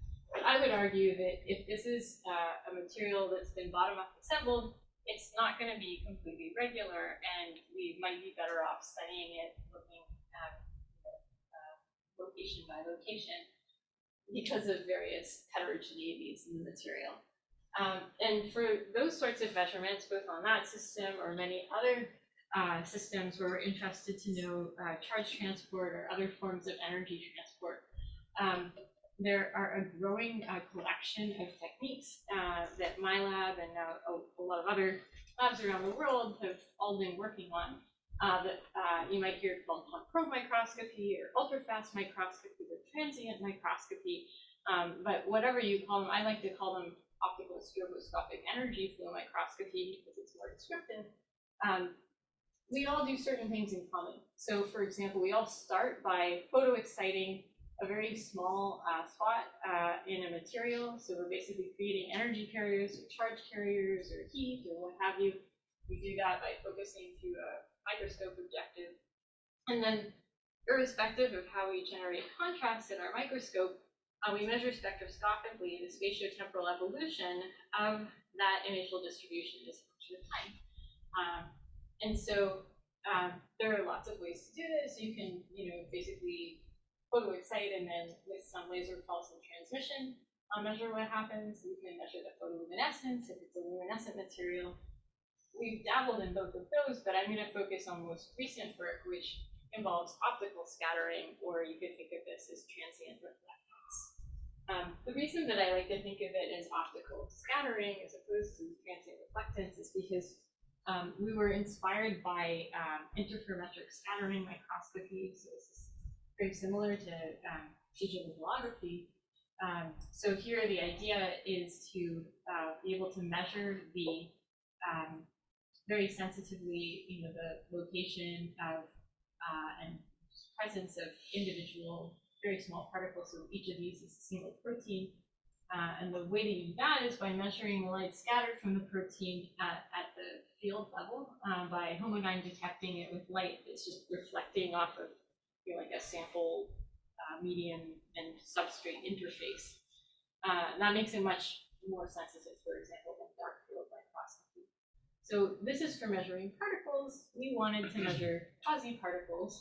I would argue that if this is uh, a material that's been bottom up assembled, it's not going to be completely regular, and we might be better off studying it looking at uh, location by location because of various heterogeneities in the material. Um, and for those sorts of measurements, both on that system or many other uh, systems where we're interested to know uh, charge transport or other forms of energy transport, um, there are a growing uh, collection of techniques uh, that my lab and uh, a, a, lot of other labs around the world have all been working on. Uh, that uh, you might hear called probe microscopy or ultrafast microscopy or transient microscopy. Um, but whatever you call them, I like to call them optical stroboscopic energy flow microscopy because it's more descriptive. Um, we all do certain things in common. So, for example, we all start by photo exciting a very small uh, spot uh, in a material. So we're basically creating energy carriers or charge carriers or heat or what have you. We do that by focusing through a microscope objective. And then irrespective of how we generate contrast in our microscope, uh, we measure spectroscopically the spatiotemporal evolution of that initial distribution as a function of time. Um, and so um, there are lots of ways to do this. You can, you know, basically photo excite and then with some laser pulse and transmission uh, measure what happens. We can measure the photoluminescence if it's a luminescent material. We've dabbled in both of those, but I'm going to focus on most recent work, which involves optical scattering, or you could think of this as transient reflectance. Um, the reason that I like to think of it as optical scattering as opposed to transient reflectance is because um, we were inspired by um, interferometric scattering microscopy. So this is very similar to um, digital lithography. Um, so here the idea is to uh, be able to measure the um, very sensitively, you know, the location of uh, and presence of individual very small particles. So each of these is a single protein. Uh, and the way to do that is by measuring the light scattered from the protein at, at the field level um, by homodyne detecting it with light that's just reflecting off of like a sample uh, medium and substrate interface. Uh, that makes it much more sensitive, for example, than dark field microscopy. So this is for measuring particles. We wanted to measure quasi-particles,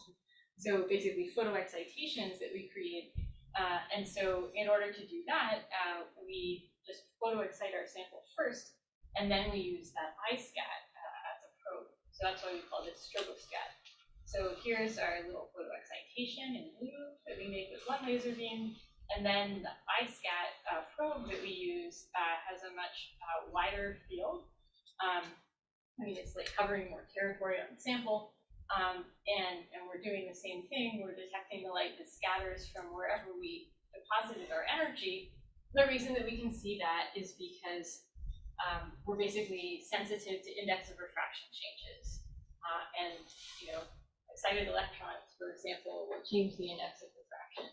so basically photoexcitations that we create. Uh, and so in order to do that, uh, we just photoexcite our sample first, and then we use that iSCAT uh, as a probe. So that's why we call this stroboSCAT. So here's our little photo excitation in blue that we make with one laser beam. And then the iSCAT uh, probe that we use uh, has a much uh, wider field. Um, I mean, it's like covering more territory on the sample. Um, and, and we're doing the same thing. We're detecting the light that scatters from wherever we deposited our energy. The reason that we can see that is because um, we're basically sensitive to index of refraction changes. Uh, and, you know, excited electrons, for example, will change the index of refraction.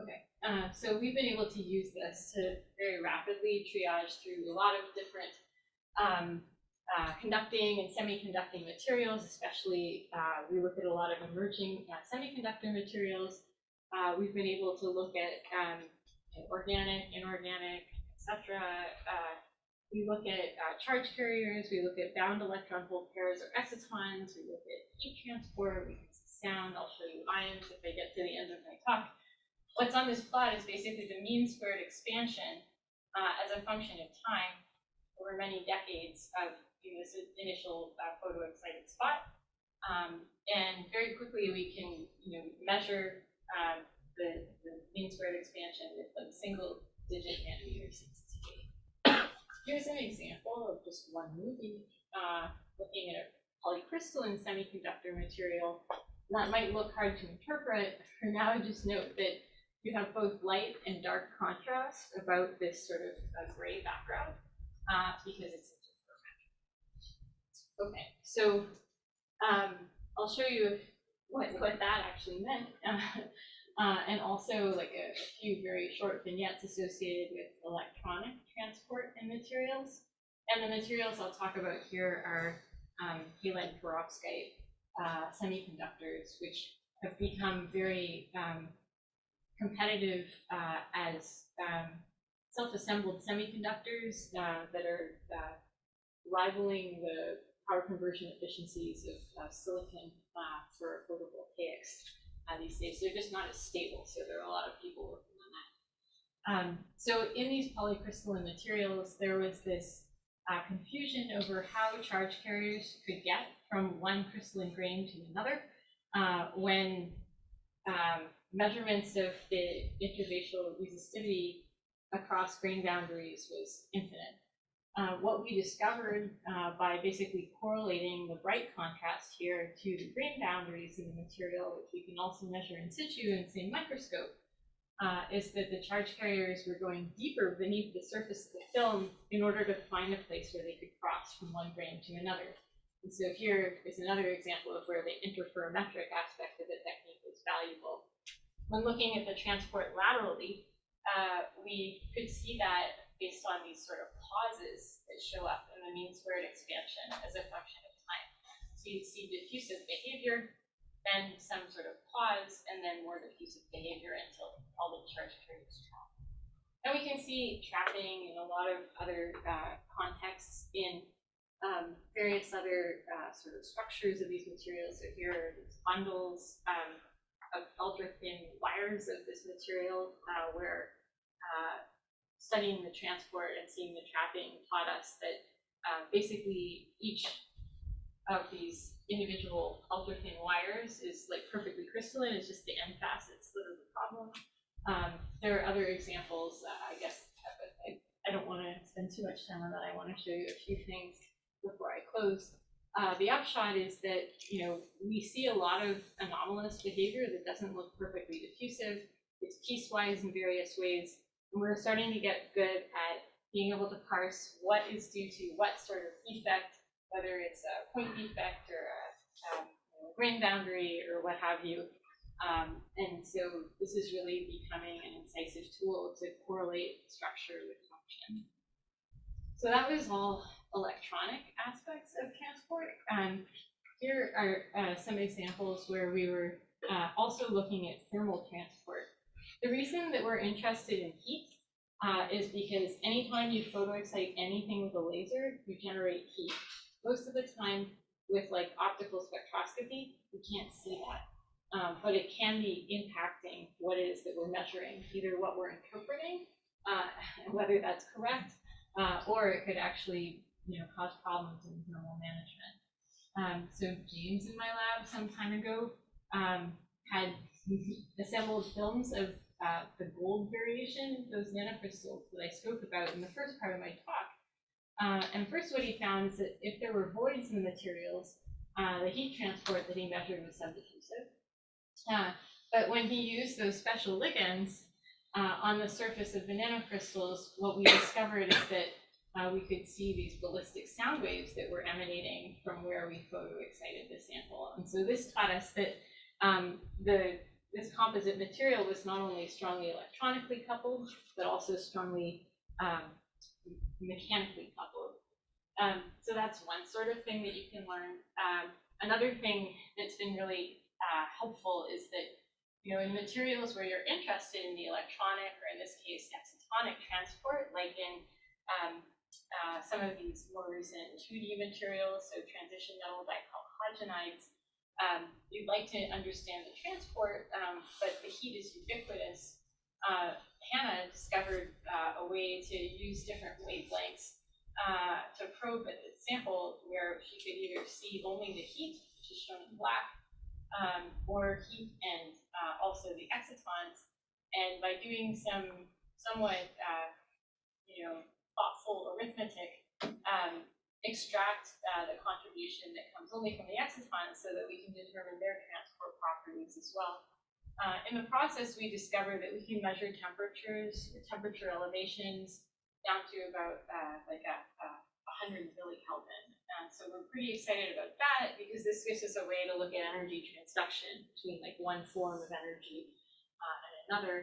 Okay, uh, so we've been able to use this to very rapidly triage through a lot of different um, uh, conducting and semiconducting materials, especially uh, we look at a lot of emerging uh, semiconductor materials. Uh, we've been able to look at um, organic, inorganic, etc. We look at uh, charge carriers, we look at bound electron hole pairs or excitons, we look at heat transport, we can see sound, I'll show you ions if I get to the end of my talk. What's on this plot is basically the mean squared expansion uh, as a function of time over many decades of you know, this initial uh, photoexcited spot. Um, and very quickly we can you know measure um, the, the mean squared expansion with like single digit nanometer sensitivity. Here's an example of just one movie uh, looking at a polycrystalline semiconductor material. That might look hard to interpret. For now, just note that you have both light and dark contrast about this sort of uh, gray background uh, because it's Okay, so um, I'll show you what, what that actually meant. [LAUGHS] Uh, and also like a, a, few very short vignettes associated with electronic transport and materials. And the materials I'll talk about here are um, halide perovskite uh, semiconductors, which have become very um, competitive uh, as um, self-assembled semiconductors uh, that are uh, rivaling the power conversion efficiencies of silicon uh, for photovoltaics uh, these days. They're just not as stable, so there are a lot of people working on that. Um, so in these polycrystalline materials, there was this uh, confusion over how charge carriers could get from one crystalline grain to another uh, when um, measurements of the interfacial resistivity across grain boundaries was infinite. Uh, what we discovered uh, by basically correlating the bright contrast here to the grain boundaries in the material, which we can also measure in situ in the same microscope, uh, is that the charge carriers were going deeper beneath the surface of the film in order to find a place where they could cross from one grain to another. And so here is another example of where the interferometric aspect of the technique was valuable. When looking at the transport laterally, uh, we could see that based on these sort of pauses that show up in the mean squared expansion as a function of time. So you'd see diffusive behavior, then some sort of pause, and then more diffusive behavior until all the charge carriers drop. And we can see trapping in a lot of other uh, contexts in um, various other uh, sort of structures of these materials. So here are these bundles um, of ultra thin wires of this material uh, where uh, studying the transport and seeing the trapping taught us that uh, basically each of these individual ultra thin wires is like perfectly crystalline. It's just the end facets that are the problem. Um, there are other examples, uh, I guess, I, I don't want to spend too much time on that. I want to show you a few things before I close. Uh, the upshot is that, you know, we see a lot of anomalous behavior that doesn't look perfectly diffusive. It's piecewise in various ways we're starting to get good at being able to parse what is due to what sort of defect, whether it's a point defect or a um, grain boundary or what have you. Um, and so this is really becoming an incisive tool to correlate structure with function. So that was all electronic aspects of transport. Um, here are uh, some examples where we were uh, also looking at thermal transport. The reason that we're interested in heat uh, is because anytime you photoexcite anything with a laser, you generate heat. Most of the time with like optical spectroscopy, you can't see that. Um, but it can be impacting what it is that we're measuring, either what we're interpreting, uh, and [LAUGHS] whether that's correct, uh, or it could actually, you know, cause problems in thermal management. Um, so James in my lab some time ago um, had assembled films of uh, the gold variation, those nanocrystals that I spoke about in the first part of my talk. Uh, and first what he found is that if there were voids in the materials, uh, the heat transport that he measured was subdiffusive. Uh, but when he used those special ligands uh, on the surface of the nanocrystals, what we discovered is that we could see these ballistic sound waves that were emanating from where we photoexcited the sample. And so this taught us that um, the this composite material was not only strongly electronically coupled, but also strongly um, mechanically coupled. Um, so that's one sort of thing that you can learn. Um, another thing that's been really uh, helpful is that, you know, in materials where you're interested in the electronic, or in this case, excitonic transport, like in um, uh, some of these more recent 2D materials, so transition metal dichalcogenides, um, you'd like to understand the transport, um, but the heat is ubiquitous. Uh, Hannah discovered uh, a way to use different wavelengths uh, to probe a sample where she could either see only the heat, which is shown in black, um, or heat and uh, also the excitons. And by doing some somewhat, uh, you know, thoughtful arithmetic, um, extract uh, the contribution that comes only from the excitons so that we can determine their transport properties as well. Uh, in the process, we discovered that we can measure temperatures, temperature elevations down to about uh, like a, a 100 millikelvin. And so we're pretty excited about that because this gives us a way to look at energy transduction between like one form of energy uh, and another.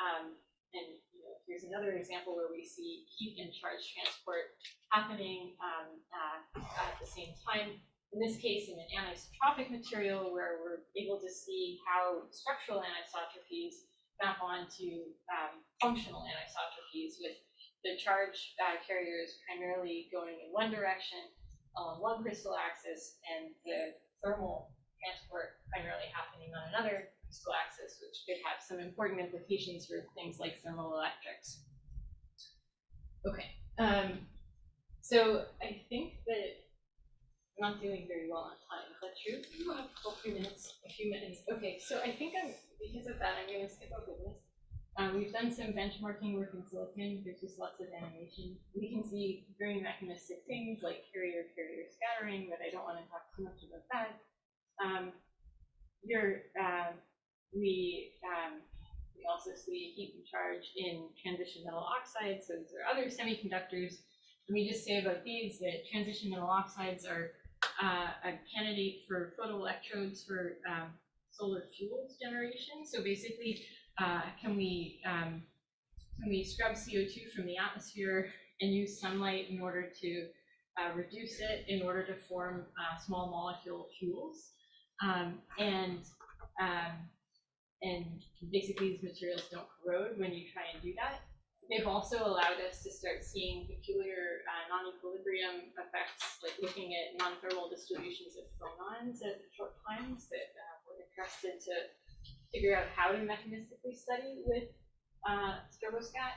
Um, and know, here's another example where we see heat and charge transport happening um, uh, at the same time. In this case, in an anisotropic material where we're able to see how structural anisotropies map onto um, functional anisotropies with the charge uh, carriers primarily going in one direction along one crystal axis and the thermal transport primarily happening on another which could have some important implications for things like thermoelectrics. Okay, um, so I think that I'm not doing very well on time. Is that true? You have a few minutes. A few minutes. Okay, so I think I'm because of that, I'm going to skip over this. Um, we've done some benchmarking work in silicon. There's just lots of animation. We can see very mechanistic things like carrier-carrier scattering, but I don't want to talk too much about that. Um, here, uh, we um, we also see heat and charge in transition metal oxides. So these are other semiconductors. Let me just say about these that transition metal oxides are uh, a candidate for photoelectrodes for um, solar fuels generation. So basically, uh, can we um, can we scrub CO2 from the atmosphere and use sunlight in order to uh, reduce it in order to form uh, small molecule fuels? Um, and um, and basically these materials don't corrode when you try and do that. They've also allowed us to start seeing peculiar uh, non-equilibrium effects, like looking at non-thermal distributions of phonons at short times that uh, we're interested to figure out how to mechanistically study with uh, stroboSCAT.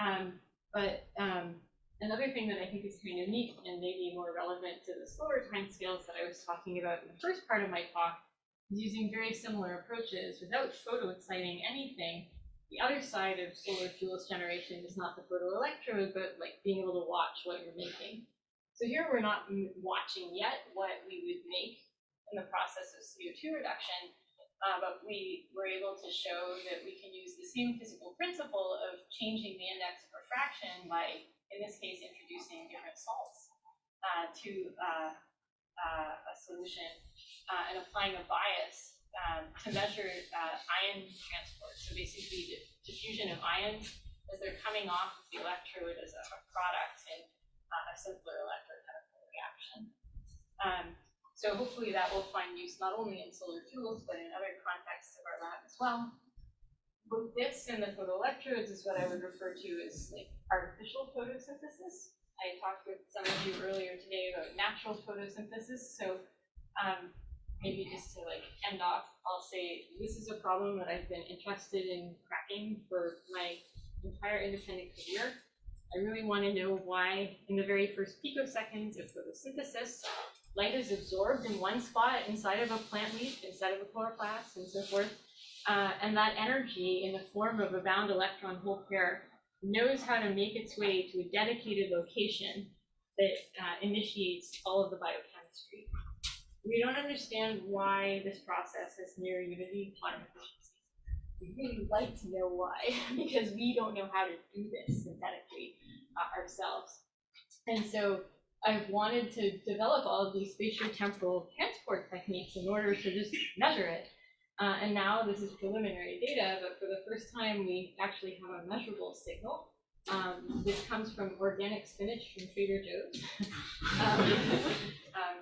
Um, but um, another thing that I think is kind of neat and maybe more relevant to the slower timescales that I was talking about in the first part of my talk using very similar approaches without photo-exciting anything the other side of solar fuels generation is not the photoelectrode, but like being able to watch what you're making. So here we're not watching yet what we would make in the process of CO2 reduction, uh, but we were able to show that we can use the same physical principle of changing the index of refraction by, in this case, introducing different salts uh, to uh, uh a solution uh, and applying a bias um, to measure uh, ion transport. So basically, the diffusion of ions as they're coming off of the electrode as a, a product in uh, a simpler electrochemical reaction. Um, so hopefully that will find use not only in solar fuels, but in other contexts of our lab as well. Both this and the photoelectrodes is what I would refer to as like artificial photosynthesis. I talked with some of you earlier today about natural photosynthesis. So um, maybe just to like end off, I'll say this is a problem that I've been interested in cracking for my entire independent career. I really want to know why, in the very first picoseconds of photosynthesis, light is absorbed in one spot inside of a plant leaf, inside of a chloroplast, and so forth. Uh, and that energy, in the form of a bound electron hole pair, knows how to make its way to a dedicated location that uh, initiates all of the biochemistry we don't understand why this process is near unity quantum efficiency. We really like to know why, [LAUGHS] because we don't know how to do this synthetically uh, ourselves. And so I've wanted to develop all of these spatiotemporal transport techniques in order to just measure it. Uh, and now this is preliminary data, but for the first time we actually have a measurable signal. Um, this comes from organic spinach from Trader Joe's. [LAUGHS] um, [LAUGHS] um,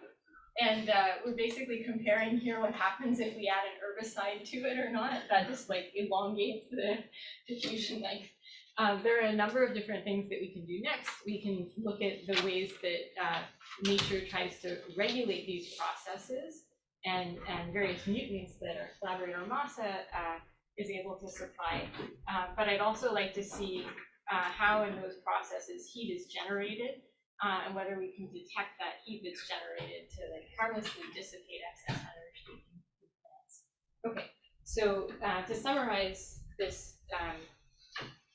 and uh, we're basically comparing here what happens if we add an herbicide to it or not. That just like elongates the diffusion length. Um, there are a number of different things that we can do next. We can look at the ways that uh, nature tries to regulate these processes and, and various mutants that our collaborator Masa uh, is able to supply. Uh, but I'd also like to see uh, how in those processes heat is generated uh, and whether we can detect that heat that's generated to like harmlessly dissipate excess energy. Okay, so uh, to summarize this um,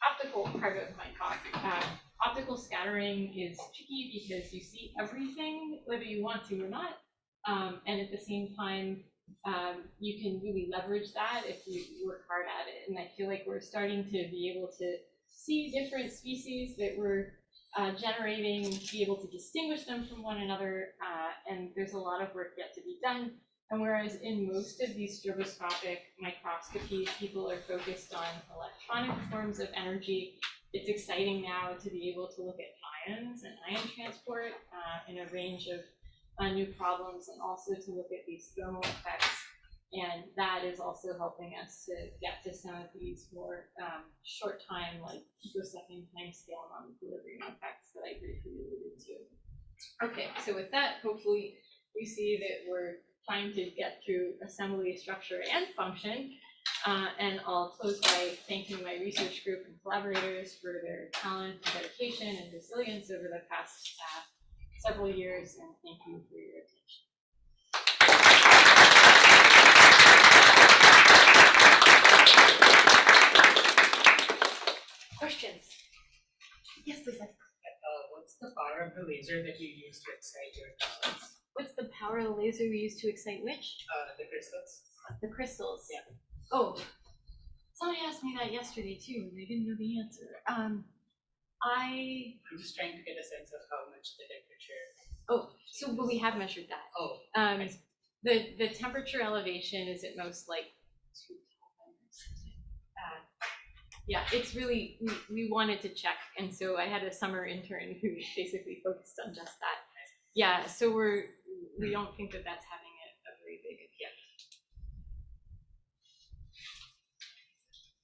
optical part of my talk, uh, optical scattering is tricky because you see everything whether you want to or not, um, and at the same time, um, you can really leverage that if you work hard at it. And I feel like we're starting to be able to see different species that we're uh, generating, be able to distinguish them from one another, uh, and there's a lot of work yet to be done. And whereas in most of these stroboscopic microscopies, people are focused on electronic forms of energy, it's exciting now to be able to look at ions and ion transport uh, in a range of uh, new problems, and also to look at these thermal effects. And that is also helping us to get to some of these more um, short time, like picosecond time scale non-equilibrium effects that I briefly alluded to. Okay, so with that, hopefully we see that we're trying to get through assembly, structure, and function. Uh, and I'll close by thanking my research group and collaborators for their talent, dedication, and resilience over the past uh, several years, and thank you for your attention. Questions? Yes, please. Uh, what's the power of the laser that you use to excite your crystals? What's the power of the laser we use to excite which? Uh, the crystals? The crystals. Yeah. Oh, somebody asked me that yesterday too, and they didn't know the answer. Um, I I'm just trying to get a sense of how much the temperature. oh, so but we have measured that. Oh, Um, the the temperature elevation is at most like two Kelvin or something. Uh, yeah, it's really we, we wanted to check, and so I had a summer intern who basically focused on just that. Yeah, so we're we don't think that that's having a, very big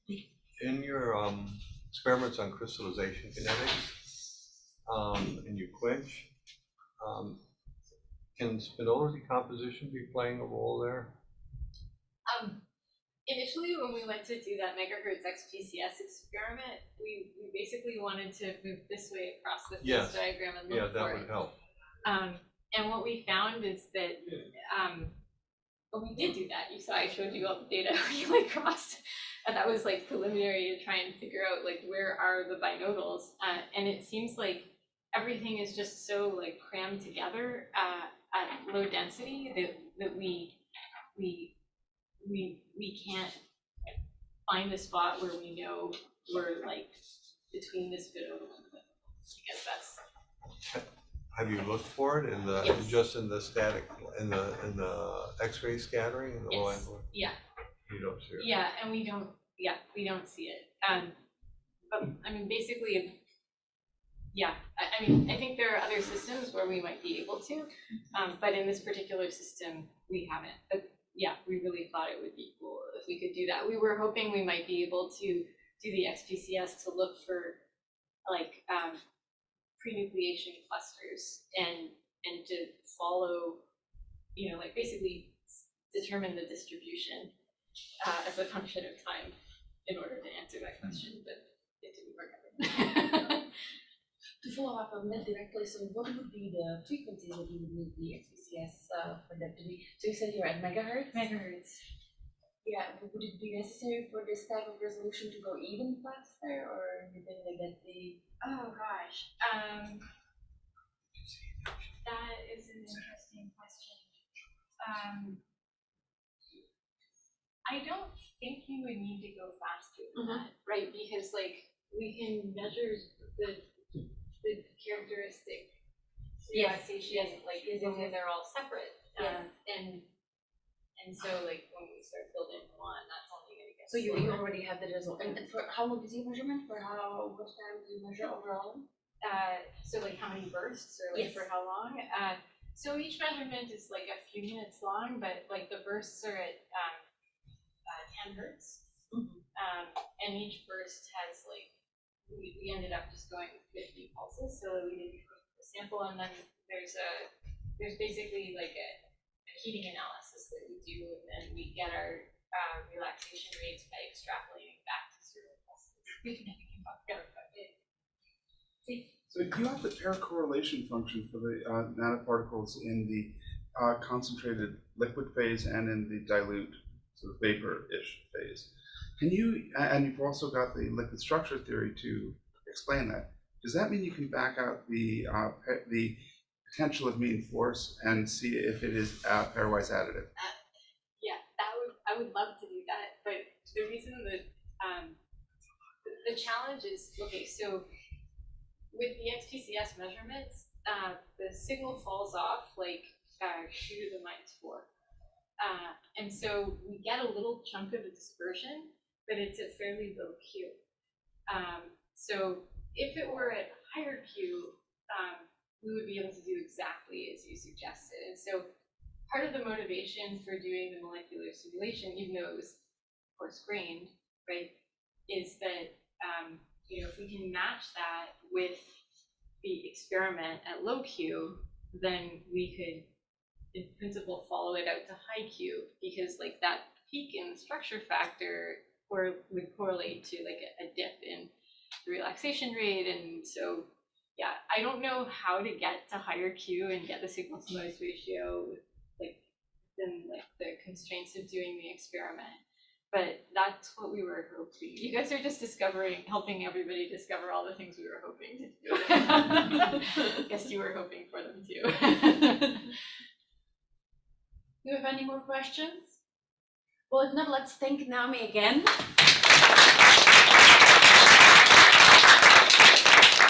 effect. In your um, experiments on crystallization kinetics, um, and you quench, um, can spinodal decomposition be playing a role there? Initially, when we went to do that megahertz XPCS experiment, we, we basically wanted to move this way across the phase Yes. diagram and look Yeah, that for would it. help. Um, and what we found is that, um, well, we did do that. You saw I showed you all the data we like crossed. And that was like preliminary to try and figure out like where are the binodals. Uh, and it seems like everything is just so like crammed together uh, at low density that, that we we we we can't find a spot where we know we're like between this binodal and the I guess that's Have you looked for it in the, Yes. just in the static, in the, in the X-ray scattering, in the Yes. yeah. You don't see it? Yeah, and we don't, yeah, we don't see it. Um, but I mean, basically, yeah, I, I mean, I think there are other systems where we might be able to, um, but in this particular system, we haven't. But yeah, we really thought it would be cool if we could do that. We were hoping we might be able to do the XPCS to look for like um, pre-nucleation clusters and and to follow, you know, like basically determine the distribution uh, as a function of time in order to answer that question, but it didn't work out. [LAUGHS] To follow up on that directly, so what would be the frequency that you would need the XPCS uh, for that to be? So you said you're at megahertz? Megahertz. Yeah, would it be necessary for this type of resolution to go even faster, or you think get the? Oh gosh, um, that is an interesting question. Um, I don't think you would need to go faster than Mhm. that, right? Because like we can measure the the characteristic Yes, yes, like yes, when they're all separate. Um, and and so like when we start building one, that's only gonna get So you, you already have the result, and for how long is your measurement? For how much time do you measure overall? Uh, so like how many bursts or like Yes. for how long? Uh, so each measurement is like a few minutes long, but like the bursts are at um, uh, 10 hertz. Mhm. Um, and each burst has like, we, we ended up just going with 50 pulses, so we did the sample, and then there's a, there's basically like a, a heating analysis that we do, and then we get our uh, relaxation rates by extrapolating back to zero pulses. So you have the pair correlation function for the uh, nanoparticles in the uh, concentrated liquid phase and in the dilute sort of vapor-ish phase. Can you, and you've also got the liquid structure theory to explain that. Does that mean you can back out the, uh, the potential of mean force and see if it is uh, pairwise additive? Yeah, that would, I would love to do that, but the reason that, um, the, challenge is, okay, so with the XPCS measurements, uh, the signal falls off like, uh, q to the minus four. Uh, and so we get a little chunk of the dispersion, but it's a fairly low Q. Um, so if it were at higher Q, um, we would be able to do exactly as you suggested. And so part of the motivation for doing the molecular simulation, even though it was coarse grained, right, is that um, you know if we can match that with the experiment at low Q, then we could, in principle, follow it out to high Q because like that peak in the structure factor or would correlate to like a, a dip in the relaxation rate, and so yeah, I don't know how to get to higher Q and get the signal to noise ratio with like than like the constraints of doing the experiment. But that's what we were hoping. You guys are just discovering, helping everybody discover all the things we were hoping to do. [LAUGHS] Guess you were hoping for them too. Do you have any more questions? Well, if not, let's thank Naomi again.